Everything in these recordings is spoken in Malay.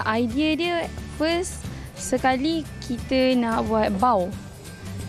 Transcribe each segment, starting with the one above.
uh, idea dia first sekali kita nak buat bau.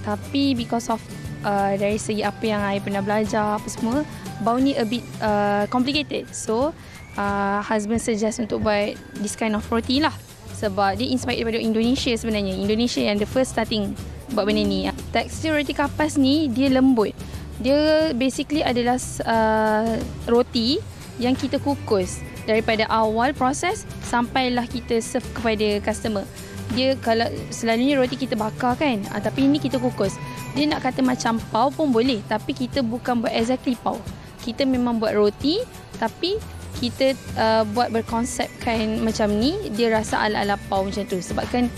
Tapi because of uh, dari segi apa yang saya pernah belajar apa semua, bau ni a bit uh, complicated. So uh, husband suggest untuk buat this kind of roti lah. Sebab dia inspired daripada Indonesia sebenarnya. Indonesia yang the first starting buat benda ni. Tekstur roti kapas ni dia lembut. Dia basically adalah uh, roti yang kita kukus daripada awal proses sampailah kita serve kepada customer. Dia kalau selalunya roti kita bakar kan, uh, tapi ini kita kukus. Dia nak kata macam pau pun boleh, tapi kita bukan buat exactly pau. Kita memang buat roti tapi kita uh, buat berkonsepkan macam ni dia rasa ala-ala pau macam tu sebab kan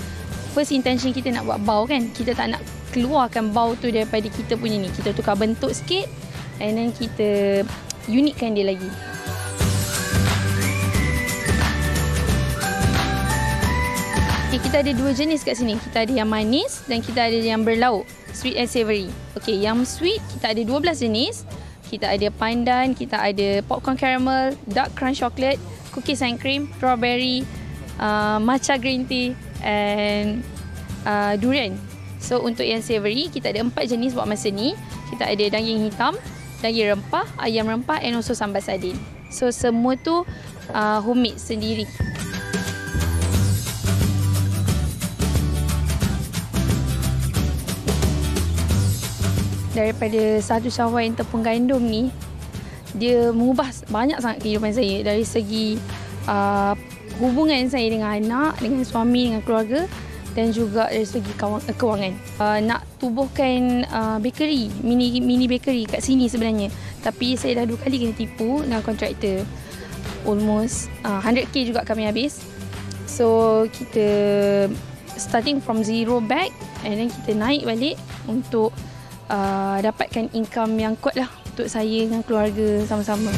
first intention kita nak buat bau kan kita tak nak keluarkan bau tu daripada kita punya ni kita tukar bentuk sikit and then kita unikkan dia lagi kita ada dua jenis kat sini kita ada yang manis dan kita ada yang berlauk sweet and savoury okay, yang sweet kita ada 12 jenis kita ada pandan, kita ada popcorn caramel, dark crunch chocolate, cookies and cream, strawberry, uh, matcha green tea and uh, durian. So untuk yang savory, kita ada empat jenis buat masa ni. Kita ada daging hitam, daging rempah, ayam rempah and also sambal sardin. So semua tu uh, homemade sendiri. Daripada satu syawal yang tepung gandum ni dia mengubah banyak sangat kehidupan saya dari segi uh, hubungan saya dengan anak, dengan suami, dengan keluarga dan juga dari segi kewangan. Uh, nak tubuhkan uh, bakery, mini mini bakery kat sini sebenarnya. Tapi saya dah dua kali kena tipu dengan kontraktor. Almost uh, 100k juga kami habis. So kita starting from zero back and then kita naik balik untuk uh, dapatkan income yang kuat lah untuk saya dengan keluarga sama-sama.